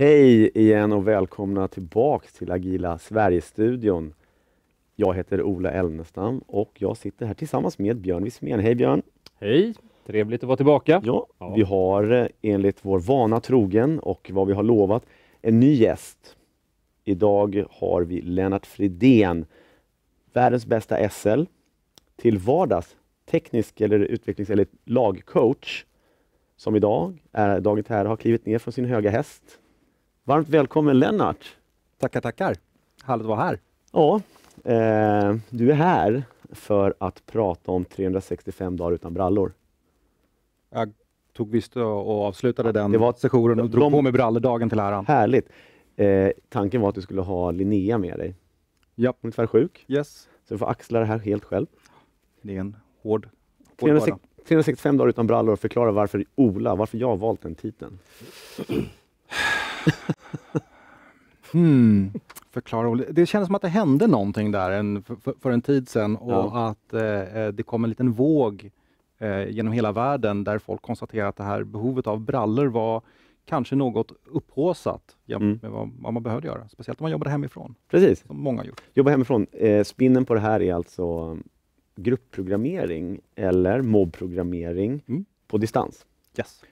Hej igen och välkomna tillbaks till Agila Sverige-studion. Jag heter Ola Elnestam och jag sitter här tillsammans med Björn Wismén. Hej Björn! Hej! Trevligt att vara tillbaka. Ja, Ja. Vi har eh, enligt vår vana trogen och vad vi har lovat en ny gäst. Idag har vi Lennart Fridén, världens bästa SL, till vardags teknisk eller utvecklings eller lagcoach som idag är dagen här har klivit ner från sin höga häst. Varmt välkommen Lennart! Tackar, tackar. Härligt att vara här. Ja, eh, du är här för att prata om 365 dagar utan brallor. Jag tog visst och avslutade den det var- sessionen och drog de- på mig brallordagen till äran. Härligt! Eh, tanken var att du skulle ha Linnea med dig. Ja. Hon är tyvärr sjuk, Yes. så du får axla det här helt själv. Det är en hård, hård 360, börda. 365 dagar utan brallor, förklara varför Ola, varför jag har valt den titeln. Hmm. Förklara. Det kändes som att det hände någonting där en, för, för- en tid sedan och Ja. att eh, det kom en liten våg eh, genom hela världen där folk konstaterade att det här behovet av brallor var kanske något upphaussat jämfört Mm. med vad, vad man behövde göra. Speciellt om man jobbade hemifrån, Precis, som många gjort. jobba hemifrån. Eh, spinnen på det här är alltså gruppprogrammering eller mobbprogrammering Mm. på distans. Yes.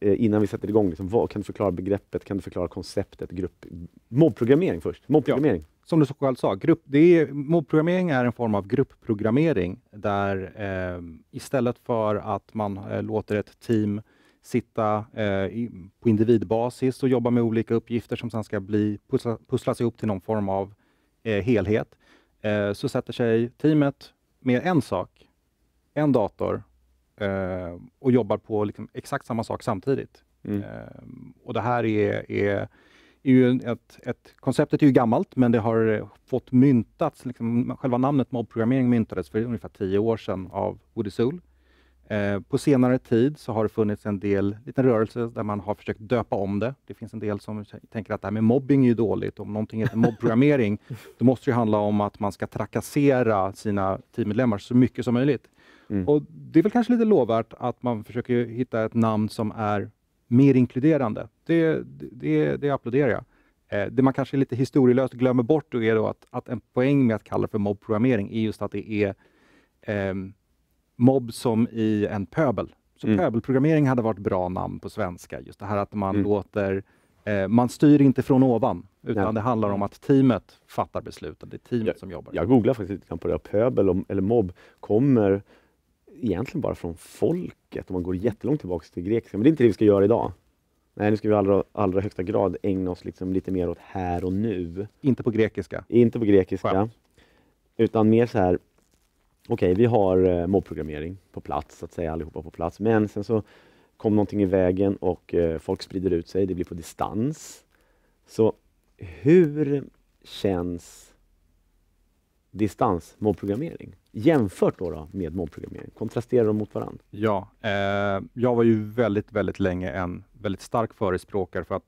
Eh, innan vi sätter igång, liksom, vad, kan du förklara begreppet, kan du förklara konceptet grupp... Mobbprogrammering först, mobbprogrammering. som du så själv sa, grupp, det är, mobbprogrammering är en form av gruppprogrammering där eh, istället för att man eh, låter ett team sitta eh, i, på individbasis och jobba med olika uppgifter som sen ska bli, pussla, pusslas ihop till någon form av eh, helhet, eh, så sätter sig teamet med en sak, en dator eh, och jobbar på liksom exakt samma sak samtidigt. Mm. Ehm, och det här är, är, är ju ett, ett, konceptet är ju gammalt, men det har eh, fått myntats, liksom, själva namnet mobbprogrammering myntades för ungefär tio år sedan av Woody Soul. Eh, på senare tid så har det funnits en del liten rörelse där man har försökt döpa om det. Det finns en del som tänker att det här med mobbing är ju dåligt. Om någonting heter mobbprogrammering, då måste det handla om att man ska trakassera sina teammedlemmar så mycket som möjligt. Mm. Och Det är väl kanske lite lovvärt att man försöker hitta ett namn som är mer inkluderande. Det, det, det applåderar jag. Eh, det man kanske lite historielöst glömmer bort är då att, att en poäng med att kalla det för mobbprogrammering är just att det är ehm, mobb som i en pöbel. Så Mm. pöbelprogrammering hade varit bra namn på svenska. Just det här att man Mm. låter eh, man styr inte från ovan, utan Nej. det handlar om att teamet fattar besluten. Det är teamet Ja, som jobbar. Jag googlar faktiskt lite på det. Pöbel eller mobb kommer egentligen bara från folket om man går jättelångt tillbaka till grekiska. Men det är inte det vi ska göra idag. Nej, nu ska vi i allra, allra högsta grad ägna oss liksom lite mer åt här och nu. Inte på grekiska. Inte på grekiska. Skönt. Utan mer så här, okej vi har eh, mobbprogrammering på plats, så att säga allihopa på plats. Men sen så kom någonting i vägen och eh, folk sprider ut sig, det blir på distans. Så hur känns distans mobbprogrammering? Jämfört då, då med mobbprogrammering, kontrasterar de mot varandra? Ja, eh, jag var ju väldigt, väldigt länge en väldigt stark förespråkare för att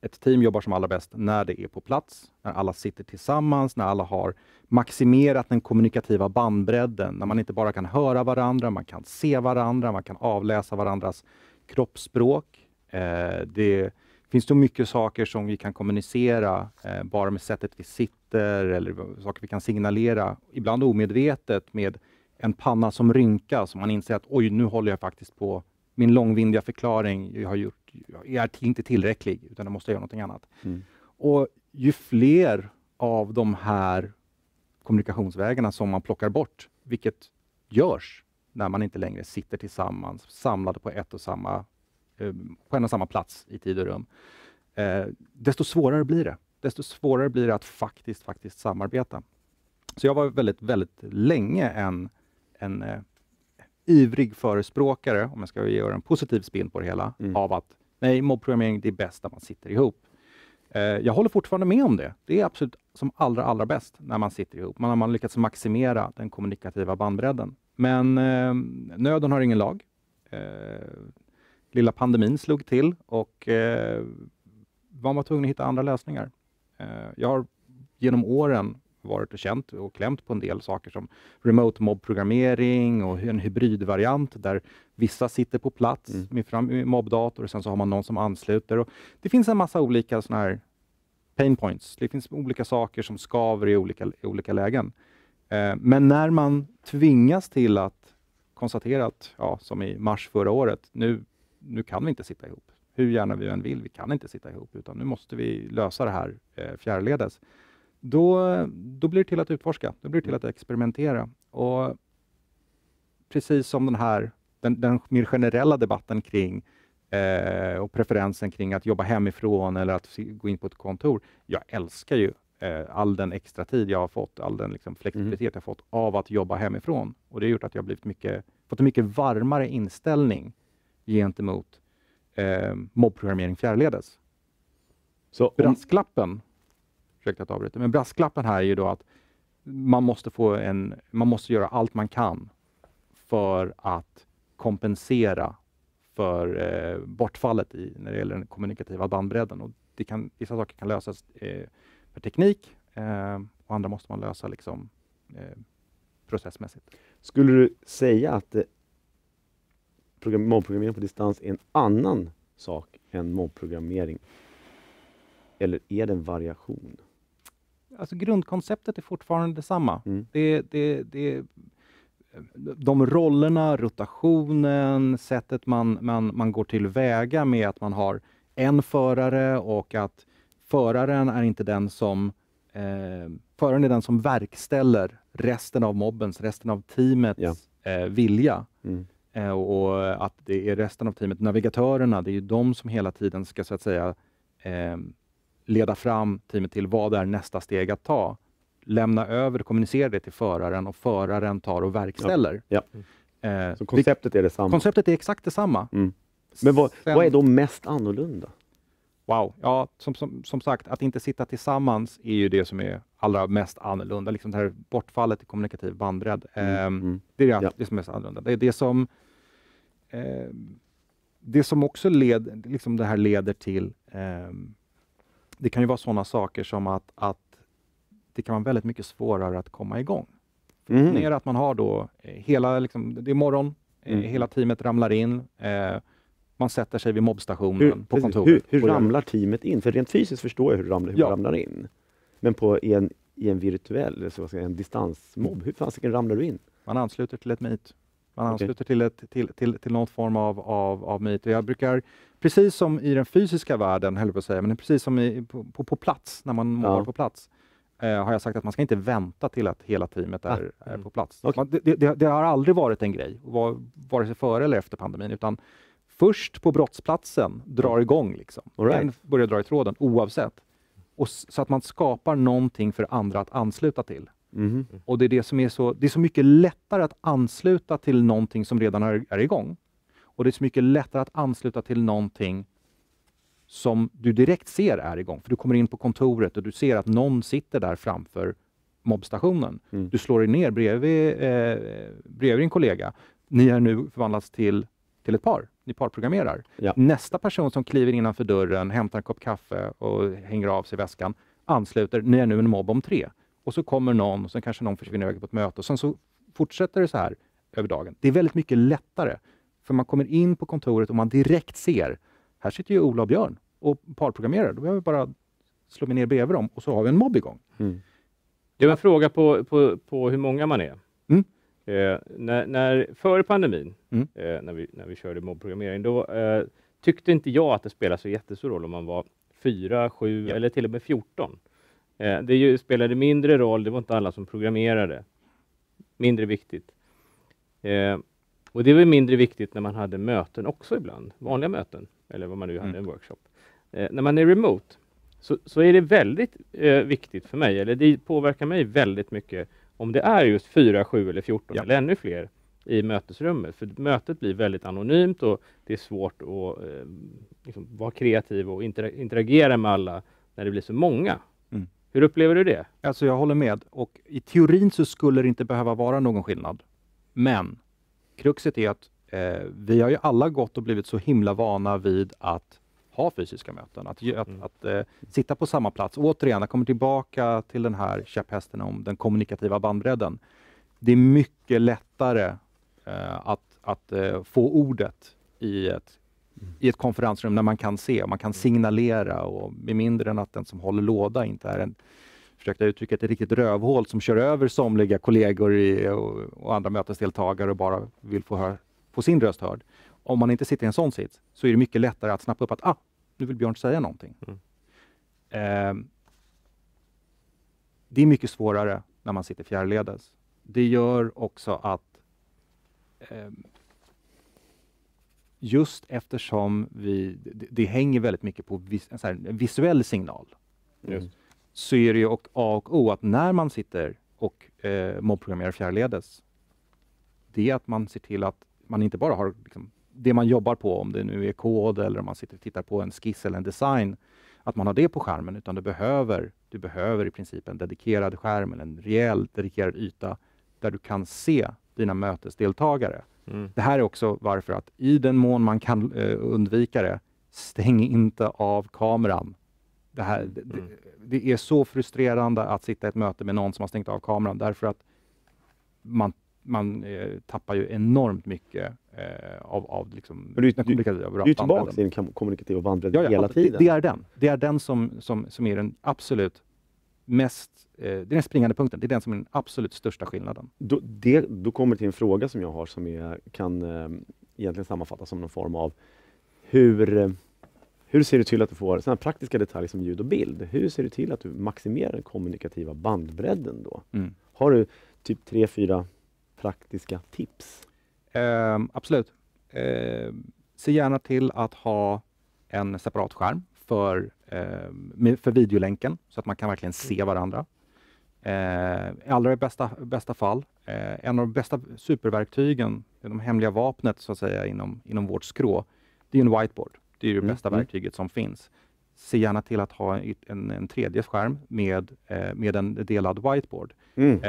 ett team jobbar som allra bäst när det är på plats, när alla sitter tillsammans, när alla har maximerat den kommunikativa bandbredden, när man inte bara kan höra varandra, man kan se varandra, man kan avläsa varandras kroppsspråk. Eh, det finns så mycket saker som vi kan kommunicera eh, bara med sättet vi sitter eller saker vi kan signalera, ibland omedvetet med en panna som rynkas och man inser att oj, nu håller jag faktiskt på min långvindiga förklaring jag har gjort, jag är inte tillräcklig utan jag måste göra någonting annat. Mm. Och ju fler av de här kommunikationsvägarna som man plockar bort, vilket görs när man inte längre sitter tillsammans samlade på ett och samma, på en och samma plats i tid och rum, eh, desto svårare blir det. Desto svårare blir det att faktiskt, faktiskt samarbeta. Så jag var väldigt, väldigt länge en, en eh, ivrig förespråkare, om jag ska göra en positiv spin på det hela, Mm. av att nej, mobbprogrammering det är bäst när man sitter ihop. Eh, jag håller fortfarande med om det. Det är absolut som allra, allra bäst när man sitter ihop. Man har man lyckats maximera den kommunikativa bandbredden. Men eh, nöden har ingen lag. Lilla pandemin slog till och eh, man var tvungen att hitta andra lösningar. Eh, jag har genom åren varit och känt och klämt på en del saker som remote mobbprogrammering och en hybridvariant där vissa sitter på plats Mm. med, fram, med mobbdator och sen så har man någon som ansluter. Och det finns en massa olika såna här pain points. Det finns olika saker som skaver i olika, i olika lägen. Eh, men när man tvingas till att konstatera att, ja, som i mars förra året, nu, nu kan vi inte sitta ihop. Hur gärna vi än vill, vi kan inte sitta ihop, utan nu måste vi lösa det här eh, fjärrledes. Då, då blir det till att utforska, då blir det till att experimentera. Och precis som den här, den, den mer generella debatten kring eh, och preferensen kring att jobba hemifrån eller att gå in på ett kontor. Jag älskar ju eh, all den extra tid jag har fått, all den liksom, flexibilitet jag har fått av att jobba hemifrån. Och det har gjort att jag har blivit mycket, fått en mycket varmare inställning gentemot eh, mobbprogrammering fjärrledes. Så om, Brasklappen, ursäkta att jag avbryter, men brasklappen här är ju då att man måste, få en, man måste göra allt man kan för att kompensera för eh, bortfallet i, när det gäller den kommunikativa bandbredden. Och det kan, vissa saker kan lösas eh, för teknik eh, och andra måste man lösa liksom, eh, processmässigt. skulle du säga att eh, program, mobbprogrammering på distans är en annan sak än mobbprogrammering? Eller är det en variation? Alltså grundkonceptet är fortfarande detsamma. Mm. Det, det, det, de rollerna, rotationen, sättet man, man, man går till väga med att man har en förare och att föraren är inte den som eh, föraren är den som verkställer resten av mobbens, resten av teamets Ja. eh, vilja. Mm. Eh, och att det är resten av teamet, navigatörerna, det är ju de som hela tiden ska så att säga eh, leda fram teamet till vad är nästa steg att ta. Lämna över, kommunicera det till föraren och föraren tar och verkställer. Ja. Eh, Så konceptet är detsamma? konceptet är exakt detsamma. Mm. Men vad, Sen- vad är då mest annorlunda? Wow, ja som, som, som sagt, att inte sitta tillsammans är ju det som är allra mest annorlunda. Liksom det här bortfallet i kommunikativ bandbredd. Mm, Ehm, mm. Det är det, Ja. det som är så annorlunda. Det är det som, eh, det som också led, liksom det här leder till, ehm, det kan ju vara sådana saker som att, att det kan vara väldigt mycket svårare att komma igång. Mhm. Ner att man har då eh, hela, liksom, det är morgon, eh, Mm. hela teamet ramlar in, eh, man sätter sig vid mobbstationen Hur, på kontoret. hur, hur ramlar teamet in? För rent fysiskt förstår jag hur det ramlar, hur Ja. ramlar in. Men på i en, i en virtuell, så säga, en distansmobb, hur fasiken ramlar du in? Man ansluter till ett meet. Man ansluter till, ett, till, till, till någon form av, av, av meet. Jag brukar, precis som i den fysiska världen, höll jag på att säga, men precis som i, på, på, på plats, när man Ja. på plats, eh, har jag sagt att man ska inte vänta till att hela teamet är, är Mm. på plats. Okej. Man, det, det, det har aldrig varit en grej, var, vare sig före eller efter pandemin, utan först på brottsplatsen drar igång. Liksom. Right. En börjar dra i tråden, oavsett. Och, så att man skapar någonting för andra att ansluta till. Mhm. Och det är det som är så, det är så mycket lättare att ansluta till någonting som redan är, är igång. Och det är så mycket lättare att ansluta till någonting som du direkt ser är igång. För du kommer in på kontoret och du ser att någon sitter där framför mobbstationen. Mm. Du slår dig ner bredvid, eh, bredvid din kollega. Ni har nu förvandlats till, till ett par. Ni parprogrammerar. Ja. Nästa person som kliver innanför dörren, hämtar en kopp kaffe och hänger av sig väskan, ansluter. Ni är nu en mobb om tre. Och så kommer någon, och sen kanske någon försvinner iväg på ett möte och sen så fortsätter det så här över dagen. Det är väldigt mycket lättare. För man kommer in på kontoret och man direkt ser, här sitter ju Ola och Björn och parprogrammerar. Då behöver vi bara slå mig ner bredvid dem och så har vi en mobb igång. Mm. Det var en fråga på, på, på hur många man är. Mm. Eh, när, när, före pandemin, Mm. eh, när, vi, när vi körde mobbprogrammering, då eh, tyckte inte jag att det spelade så jättestor roll om man var fyra, sju Ja. eller till och med 14. Eh, det ju, spelade mindre roll, det var inte alla som programmerade. Mindre viktigt. Eh, och det var mindre viktigt när man hade möten också ibland, vanliga möten, eller vad man nu hade, Mm. en workshop. När man är remote så, så är det väldigt viktigt för mig, eller det påverkar mig väldigt mycket om det är just 4, 7 eller 14 Ja. eller ännu fler i mötesrummet. För mötet blir väldigt anonymt och det är svårt att eh, liksom, vara kreativ och intera- interagera med alla när det blir så många. Mm. Hur upplever du det? Alltså jag håller med. Och i teorin så skulle det inte behöva vara någon skillnad. Men kruxet är att eh, vi har ju alla gått och blivit så himla vana vid att ha fysiska möten, att, att, Mm. att eh, sitta på samma plats. Återigen, jag kommer tillbaka till den här käpphästen om den kommunikativa bandbredden. Det är mycket lättare eh, att, att eh, få ordet i ett, i ett konferensrum när man kan se, man kan signalera och med mindre än att den som håller låda inte är en försökte uttrycka ett riktigt rövhål som kör över somliga kollegor i, och, och andra mötesdeltagare och bara vill få, hör, få sin röst hörd. Om man inte sitter i en sån sits så är det mycket lättare att snappa upp att ah, nu vill Björn säga någonting. Mm. Ehm, det är mycket svårare när man sitter fjärrledes. Det gör också att ehm, just eftersom vi, det, det hänger väldigt mycket på vis, här, en visuell signal Just. så är det ju och A och O att när man sitter och eh, mobbprogrammerar fjärrledes, det är att man ser till att man inte bara har liksom, det man jobbar på, om det nu är kod eller om man sitter och tittar på en skiss eller en design, att man har det på skärmen, utan du behöver, du behöver i princip en dedikerad skärm eller en rejäl dedikerad yta där du kan se dina mötesdeltagare. Mm. Det här är också varför att i den mån man kan eh, undvika det, stäng inte av kameran. Det, här, det, det, Mm. det är så frustrerande att sitta i ett möte med någon som har stängt av kameran därför att man, man eh, tappar ju enormt mycket eh, av, av liksom, Men du- den du- kommunikativa Du är tillbaka i den kommunikativa bandbredden Ja, ja, hela det, tiden. det är den. Det är den som, som, som är den absolut mest, eh, det är den springande punkten. Det är den som är den absolut största skillnaden. då, det, då kommer det till en fråga som jag har som är, kan eh, egentligen sammanfattas som någon form av hur, eh, hur ser du till att du får sådana praktiska detaljer som ljud och bild? Hur ser du till att du maximerar den kommunikativa bandbredden då? Mm. Har du typ tre, fyra praktiska tips? Ehm, absolut. Ehm, se gärna till att ha en separat skärm för, ehm, med, för videolänken så att man kan verkligen se varandra. Ehm, I allra bästa, bästa fall, eh, en av de bästa superverktygen, de hemliga vapnet så att säga inom, inom vårt skrå, det är en whiteboard. Det är det Mm, bästa mm. verktyget som finns. Se gärna till att ha en, en, en tredje skärm med, eh, med en delad whiteboard. Mm.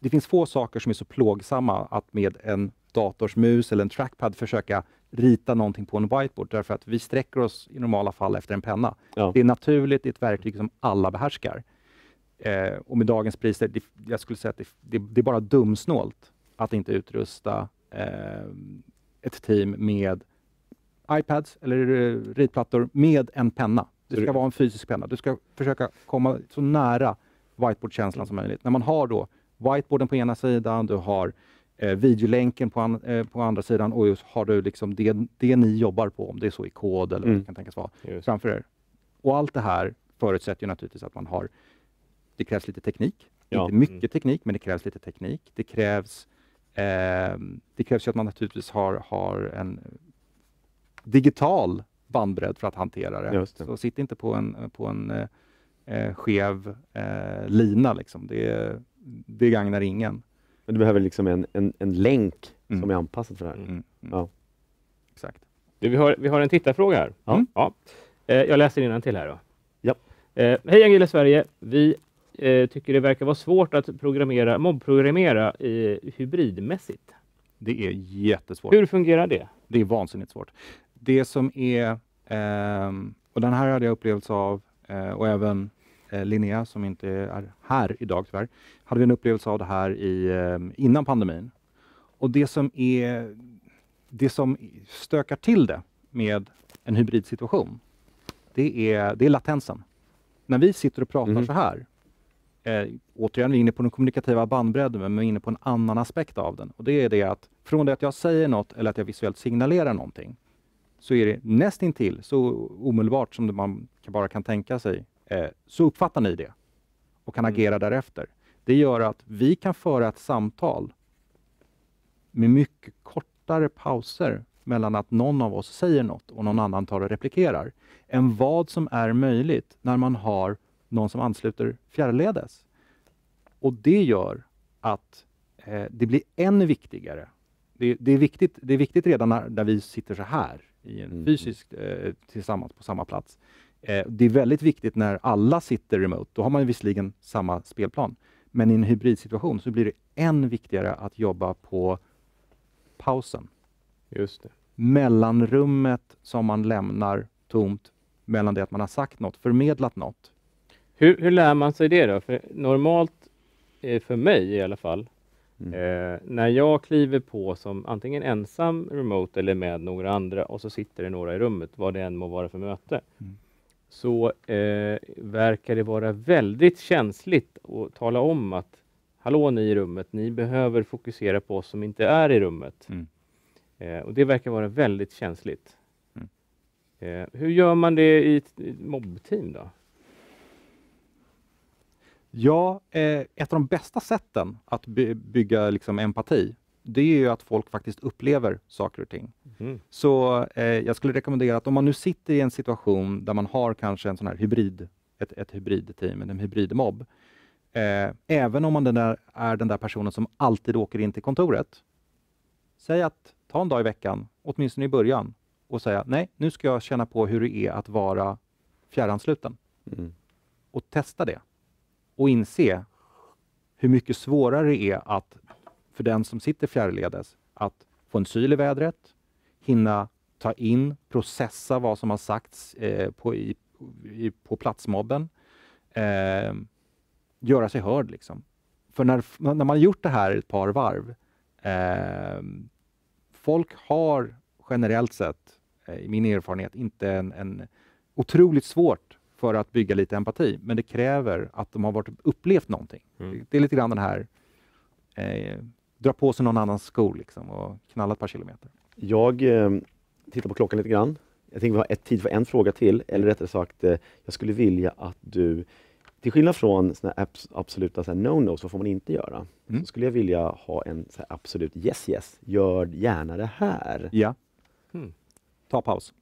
Det finns få saker som är så plågsamma att med en dators mus eller en trackpad försöka rita någonting på en whiteboard därför att vi sträcker oss i normala fall efter en penna. Ja. Det är naturligt, det är ett verktyg som alla behärskar. Eh, och med dagens priser, det, jag skulle säga att det, det, det är bara dumsnålt att inte utrusta eh, ett team med iPads eller eh, ritplattor med en penna. Det ska vara en fysisk penna. Du ska försöka komma så nära whiteboard-känslan som möjligt. När man har då whiteboarden på ena sidan, du har eh, videolänken på, an, eh, på andra sidan och just har du liksom det, det ni jobbar på, om det är så i kod eller vad Mm. det kan tänkas vara, Just. framför er. Och allt det här förutsätter ju naturligtvis att man har, det krävs lite teknik. Ja. Inte mycket Mm. teknik, men det krävs lite teknik. Det krävs, eh, det krävs ju att man naturligtvis har, har en digital bandbredd för att hantera det. Det. Så sitt inte på en, på en eh, eh, skev eh, lina. Liksom. Det, det gagnar ingen. Men du behöver liksom en, en, en länk Mm. som är anpassad för det här. Mm. Mm. Mm. Ja. Exakt. Du, vi, har, vi har en tittarfråga här. Ja. Mm. Ja. Eh, jag läser till här då. Ja. Eh, Hej Agila Sverige! Vi eh, tycker det verkar vara svårt att programmera, mobbprogrammera eh, hybridmässigt. Det är jättesvårt. Hur fungerar det? Det är vansinnigt svårt. Det som är, ehm, och den här hade jag upplevelse av, eh, och även eh, Linnea som inte är här idag tyvärr, hade vi en upplevelse av det här i, ehm, innan pandemin. Och det som, är, det som stökar till det med en hybridsituation, det är, det är latensen. När vi sitter och pratar Mhm. så här, eh, återigen, vi är inne på den kommunikativa bandbredden, men vi är inne på en annan aspekt av den. Och det är det att från det att jag säger något eller att jag visuellt signalerar någonting, så är det nästintill så omedelbart som man bara kan tänka sig, eh, så uppfattar ni det och kan Mm. agera därefter. Det gör att vi kan föra ett samtal med mycket kortare pauser mellan att någon av oss säger något och någon annan tar och replikerar, än vad som är möjligt när man har någon som ansluter fjärrledes. Och det gör att eh, det blir än viktigare. Det, det, är, viktigt, det är viktigt redan när, när vi sitter så här i en Mm. fysiskt eh, tillsammans på samma plats. Eh, det är väldigt viktigt när alla sitter remote. Då har man visserligen samma spelplan. Men i en hybridsituation så blir det än viktigare att jobba på pausen. Just det. mellanrummet som man lämnar tomt mellan det att man har sagt något, förmedlat något. Hur, hur lär man sig det då? För normalt, eh, för mig i alla fall, Mm. eh, när jag kliver på som antingen ensam remote eller med några andra och så sitter det några i rummet, vad det än må vara för möte, Mm. Så eh, verkar det vara väldigt känsligt att tala om att Hallå ni i rummet, ni behöver fokusera på oss som inte är i rummet. Mm. Eh, och det verkar vara väldigt känsligt. Mm. Eh, hur gör man det i ett i ett mobbteam då? Ja, eh, ett av de bästa sätten att by bygga liksom, empati, det är ju att folk faktiskt upplever saker och ting. Mm. Så eh, jag skulle rekommendera att om man nu sitter i en situation där man har kanske en sån här hybrid, ett, ett hybridteam, en hybridmobb, eh, även om man den där, är den där personen som alltid åker in till kontoret, säg att ta en dag i veckan, åtminstone i början, och säga nej, nu ska jag känna på hur det är att vara fjärransluten Mm. och testa det och inse hur mycket svårare det är att för den som sitter fjärrledes att få en syl i vädret, hinna ta in, processa vad som har sagts eh, på, i, i, på platsmobben, eh, göra sig hörd. Liksom. För när, när man gjort det här ett par varv, eh, folk har generellt sett, eh, i min erfarenhet, inte en, en otroligt svårt för att bygga lite empati, men det kräver att de har varit, upplevt någonting. Mm. Det är lite grann den här eh, dra på sig någon annans skor liksom, och knalla ett par kilometer. Jag eh, tittar på klockan lite grann. Jag tänker vi har ett tid för en fråga till, eller rättare sagt, eh, jag skulle vilja att du, till skillnad från såna här abs absoluta så no-no, så får man inte göra, Mm. så skulle jag vilja ha en så här absolut yes, yes, gör gärna det här. Ja, Mm. ta paus.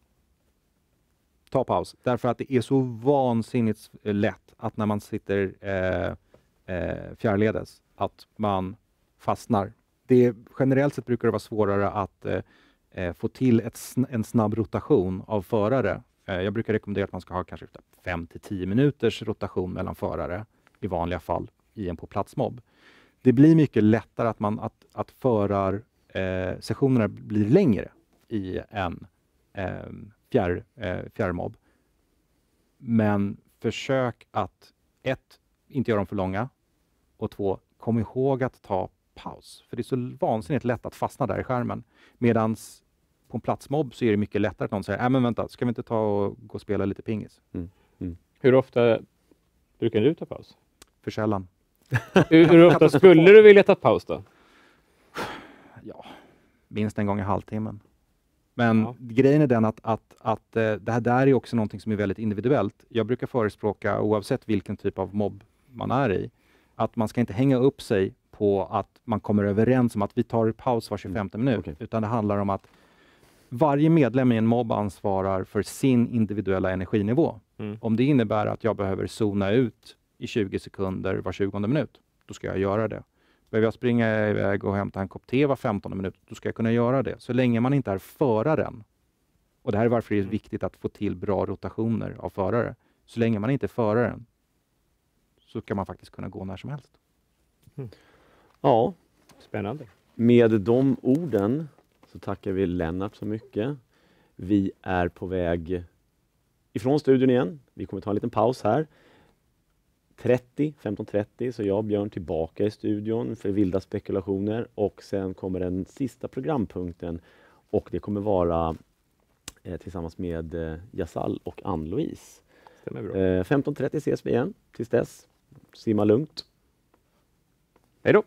Ta paus, därför att det är så vansinnigt eh, lätt att när man sitter eh, eh, fjärrledes, att man fastnar. Det generellt sett brukar det vara svårare att eh, eh få till ett, en snabb rotation av förare. Eh, jag brukar rekommendera att man ska ha kanske 5 till 10 minuters rotation mellan förare i vanliga fall i en på plats-mobb. Det blir mycket lättare att, man, att, att förar, eh, sessionerna blir längre i en eh, fjärr, eh, fjärrmobb. Men försök att ett, inte göra dem för långa och två, kom ihåg att ta paus. För det är så vansinnigt lätt att fastna där i skärmen. Medan på en platsmobb så är det mycket lättare att någon säger, äh, men vänta, ska vi inte ta och gå och spela lite pingis? Hur ofta brukar du ta paus? För sällan. Hur, hur ofta skulle du vilja ta paus då? Ja, minst en gång i halvtimmen. Men Ja. grejen är den att, att, att eh, det här där är också någonting som är väldigt individuellt. Jag brukar förespråka, oavsett vilken typ av mobb man är i, att man ska inte hänga upp sig på att man kommer överens om att vi tar paus var 25 minut, okej. utan det handlar om att varje medlem i en mobb ansvarar för sin individuella energinivå. Mm. Om det innebär att jag behöver zona ut i 20 sekunder var 20 minut, då ska jag göra det. Behöver jag springa iväg och hämta en kopp te var 15 minut, då ska jag kunna göra det. Så länge man inte är föraren. Och det här är varför det är viktigt att få till bra rotationer av förare. Så länge man inte är föraren så ska man faktiskt kunna gå när som helst. Ja, Spännande. med de orden så tackar vi Lennart så mycket. Vi är på väg ifrån studion igen. Vi kommer ta en liten paus här. 30, 15.30 så jag och Björn tillbaka i studion för vilda spekulationer och sen kommer den sista programpunkten och det kommer vara eh, tillsammans med eh, Jasal och Ann-Louise. Eh, 15.30 ses vi igen. Tills dess, simma lugnt. Hej då!